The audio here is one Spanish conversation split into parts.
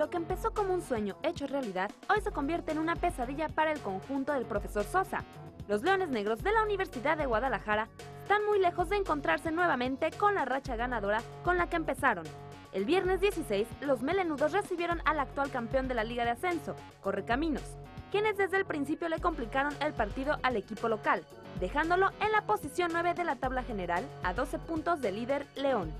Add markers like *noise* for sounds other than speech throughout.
lo que empezó como un sueño hecho realidad, hoy se convierte en una pesadilla para el conjunto del profesor Sosa. Los Leones Negros de la Universidad de Guadalajara están muy lejos de encontrarse nuevamente con la racha ganadora con la que empezaron. El viernes 16, los melenudos recibieron al actual campeón de la Liga de Ascenso, Correcaminos, quienes desde el principio le complicaron el partido al equipo local, dejándolo en la posición 9 de la tabla general a 12 puntos del líder León.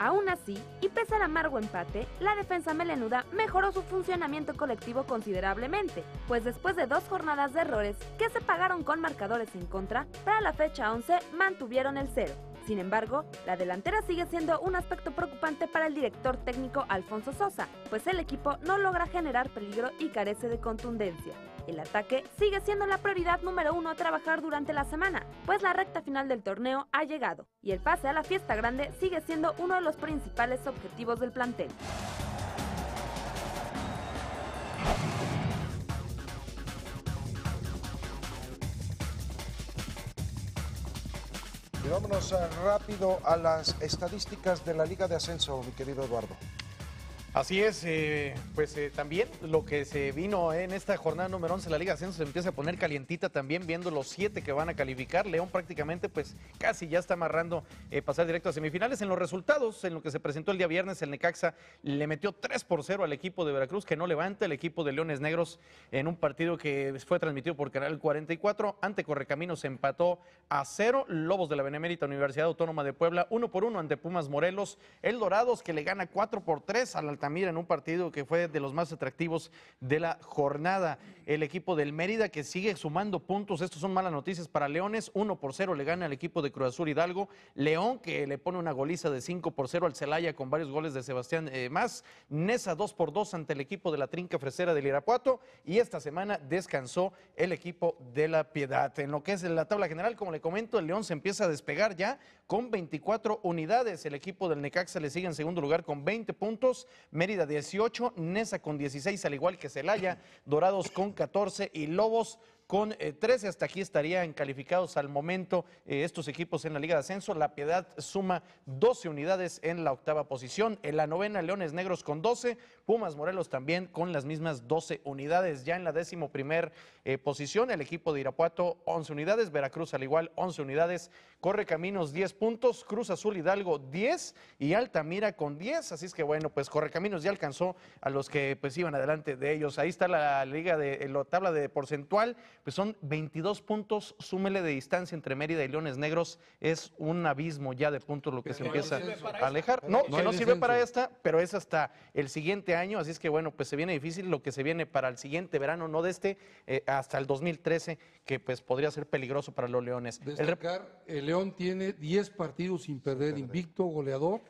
Aún así, y pese al amargo empate, la defensa melenuda mejoró su funcionamiento colectivo considerablemente, pues después de dos jornadas de errores que se pagaron con marcadores en contra, para la fecha 11 mantuvieron el cero. Sin embargo, la delantera sigue siendo un aspecto preocupante para el director técnico Alfonso Sosa, pues el equipo no logra generar peligro y carece de contundencia. El ataque sigue siendo la prioridad número uno a trabajar durante la semana, pues la recta final del torneo ha llegado y el pase a la fiesta grande sigue siendo uno de los principales objetivos del plantel. Vámonos eh, rápido a las estadísticas de la Liga de Ascenso, mi querido Eduardo. Así es, eh, pues eh, también lo que se vino en esta jornada número 11 de la Liga Ascenso se empieza a poner calientita también viendo los siete que van a calificar. León prácticamente pues casi ya está amarrando eh, pasar directo a semifinales. En los resultados, en lo que se presentó el día viernes, el Necaxa le metió 3 por 0 al equipo de Veracruz que no levanta, el equipo de Leones Negros en un partido que fue transmitido por Canal 44. Ante Correcaminos empató a 0. Lobos de la Benemérita Universidad Autónoma de Puebla 1 por 1 ante Pumas Morelos. El Dorados que le gana 4 por 3 al Altamira en un partido que fue de los más atractivos de la jornada. El equipo del Mérida que sigue sumando puntos. Estos son malas noticias para Leones. 1 por 0 le gana al equipo de Cruz Azul Hidalgo. León que le pone una goliza de 5 por 0 al Celaya con varios goles de Sebastián eh, más. Nesa 2 por 2 ante el equipo de la Trinca Fresera del Irapuato. Y esta semana descansó el equipo de la Piedad. En lo que es la tabla general, como le comento, el León se empieza a despegar ya con 24 unidades. El equipo del Necaxa le sigue en segundo lugar con 20 puntos. Mérida 18, Nesa con 16, al igual que Celaya, Dorados con 14 y Lobos con 13. Hasta aquí estarían calificados al momento eh, estos equipos en la Liga de Ascenso. La Piedad suma 12 unidades en la octava posición. En la novena, Leones Negros con 12. Pumas Morelos también con las mismas 12 unidades. Ya en la décimo primer eh, posición, el equipo de Irapuato 11 unidades. Veracruz al igual 11 unidades. Corre Caminos 10 puntos. Cruz Azul Hidalgo 10 y Altamira con 10. Así es que bueno, pues Correcaminos ya alcanzó a los que pues iban adelante de ellos. Ahí está la liga de la tabla de porcentual pues son 22 puntos, súmele de distancia entre Mérida y Leones Negros, es un abismo ya de puntos lo que se empieza a alejar. No, que no sirve para esta, pero es hasta el siguiente año, así es que bueno, pues se viene difícil lo que se viene para el siguiente verano, no de este, eh, hasta el 2013, que pues podría ser peligroso para los Leones. Destacar, el, León tiene 10 partidos sin perder, invicto, goleador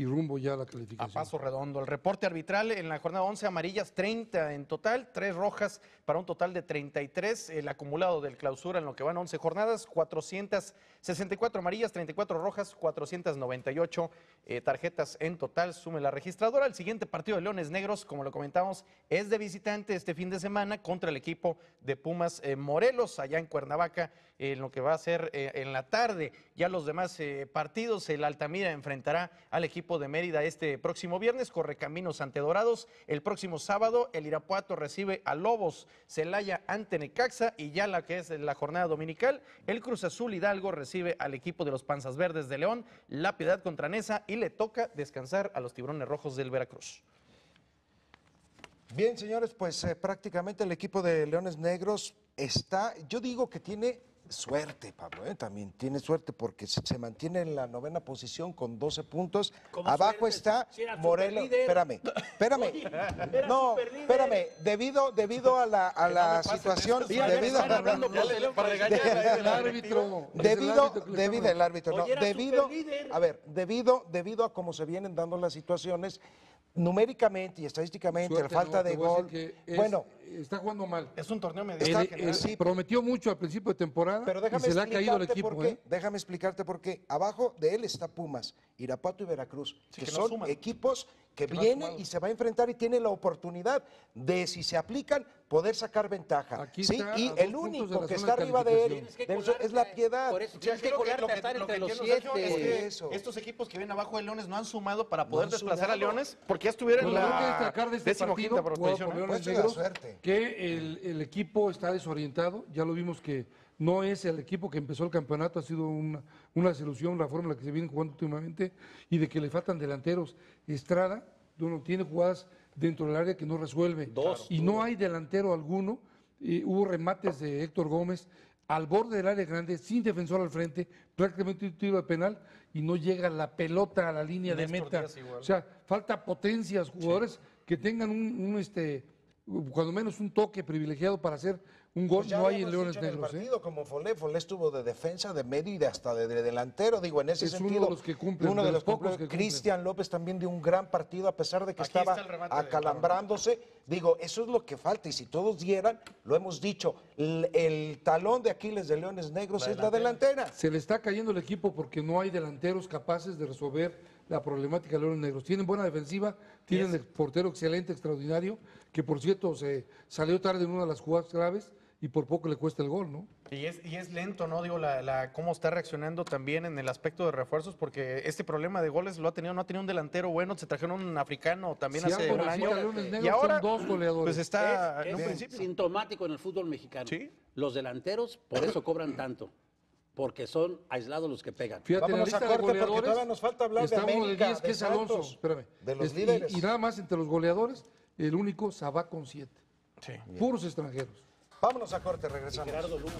y rumbo ya a la calificación. A paso redondo. El reporte arbitral en la jornada 11 amarillas, 30 en total, 3 rojas para un total de 33. El acumulado del clausura en lo que van 11 jornadas, 464 amarillas, 34 rojas, 498 eh, tarjetas en total. Sume la registradora. El siguiente partido de Leones Negros, como lo comentamos, es de visitante este fin de semana contra el equipo de Pumas eh, Morelos, allá en Cuernavaca, en lo que va a ser eh, en la tarde. Ya los demás partidos, el Altamira enfrentará al equipo de Mérida este próximo viernes, Correcaminos ante Dorados. El próximo sábado, el Irapuato recibe a Lobos, Celaya ante Necaxa y ya la que es la jornada dominical, el Cruz Azul Hidalgo recibe al equipo de los Panzas Verdes de León, La Piedad contra Nesa y le toca descansar a los Tiburones Rojos del Veracruz. Bien, señores, pues eh, prácticamente el equipo de Leones Negros está, yo digo que tiene suerte, Pablo, ¿eh? también tiene suerte porque se, mantiene en la novena posición con 12 puntos. Abajo está Morelos. Espérame, espérame. no, espérame. Debido, debido a la, a la situación, debido *laughs* a el árbitro, debido, debido el árbitro, no, debido, a ver, debido, debido a cómo se vienen dando las situaciones numéricamente y estadísticamente, la falta de gol. bueno, está jugando mal. Es un torneo medio. sí, prometió mucho al principio de temporada pero déjame y se le ha caído el equipo. ¿eh? Déjame explicarte por qué. Abajo de él está Pumas, Irapuato y Veracruz, que, son equipos que viene y se va a enfrentar y tiene la oportunidad de, si se aplican, poder sacar ventaja. Aquí ¿sí? Y el único que está arriba de él que es la piedad. Por eso tienes que que colarte lo a que- estar lo entre que los siete. Es que Eso. estos equipos que vienen abajo de Leones no han sumado para poder desplazar a. Leones porque ya estuvieron en que hay que la destacar de este decimoquinta por ¿eh? Leones Negros, suerte. que el, el equipo está desorientado. Ya lo vimos que no es el equipo que empezó el campeonato, ha sido una, una desilusión la forma en la que se viene jugando últimamente y de que le faltan delanteros. Estrada bueno, tiene jugadas dentro del área que no resuelve. Dos. Y no hay delantero alguno. Y hubo remates de Héctor Gómez al borde del área grande, sin defensor al frente, prácticamente un tiro de penal y no llega la pelota a la línea de meta. O sea, falta potencias, jugadores que tengan un, un, este, cuando menos un toque privilegiado para hacer un gol, Pues no hay en Leones en el Negros. ¿eh? partido, como Folé, Folé estuvo de defensa, de medio y de hasta de, de delantero. Digo, en ese Es uno sentido. de los que cumplen, uno de de los los pocos cumple. que cumplen. Cristian López también dio un gran partido, a pesar de que Aquí estaba acalambrándose. Digo, eso es lo que falta. Y si todos dieran, lo hemos dicho, el, el talón de Aquiles de Leones Negros es la delantera. Se le está cayendo el equipo porque no hay delanteros capaces de resolver la problemática de Leones Negros. Tienen buena defensiva, tienen el portero excelente, extraordinario, que por cierto se salió tarde en una de las jugadas graves y por poco le cuesta el gol, ¿no? Y es, y es lento, ¿no? Digo, la, la- cómo está reaccionando también en el aspecto de refuerzos, porque este problema de goles lo ha tenido, no ha tenido un delantero bueno, se trajeron un africano también Si hace un año. Y ahora, son dos goleadores. pues está Es, en un es principio. sintomático en el fútbol mexicano. Sí. Los delanteros por eso cobran tanto, porque son aislados los que pegan. Fíjate, en la Vámonos a lista de corte, porque todavía nos falta hablar de América, de 10 que de es Alonso. Santos, Espérame. de los Es- y- líderes. Y, nada más entre los goleadores, el único Sabá con 7. Sí. Puros extranjeros. Vámonos a corte, regresamos. Gerardo Luna.